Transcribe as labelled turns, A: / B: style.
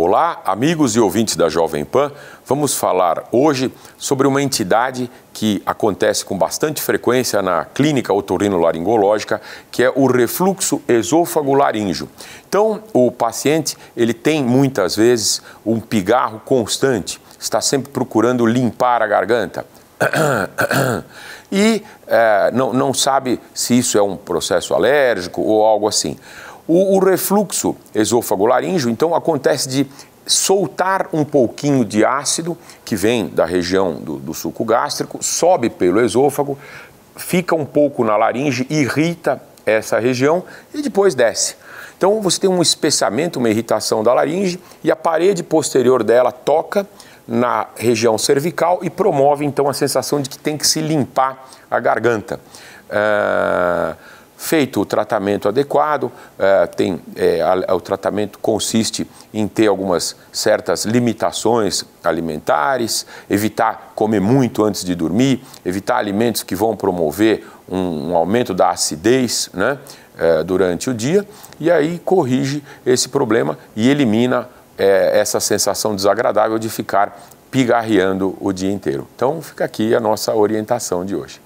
A: Olá, amigos e ouvintes da Jovem Pan. Vamos falar hoje sobre uma entidade que acontece com bastante frequência na clínica otorrinolaringológica, que é o refluxo esôfago-laríngeo. Então, o paciente, ele tem muitas vezes um pigarro constante, está sempre procurando limpar a garganta. e é, não, não sabe se isso é um processo alérgico ou algo assim. O, o refluxo esôfago-laríngeo, então, acontece de soltar um pouquinho de ácido que vem da região do, do suco gástrico, sobe pelo esôfago, fica um pouco na laringe, irrita essa região e depois desce. Então você tem um espessamento, uma irritação da laringe e a parede posterior dela toca na região cervical e promove então a sensação de que tem que se limpar a garganta. Uh Feito o tratamento adequado, é, tem, é, a, o tratamento consiste em ter algumas certas limitações alimentares, evitar comer muito antes de dormir, evitar alimentos que vão promover um, um aumento da acidez né, é, durante o dia, e aí corrige esse problema e elimina essa sensação desagradável de ficar pigarreando o dia inteiro. Então fica aqui a nossa orientação de hoje.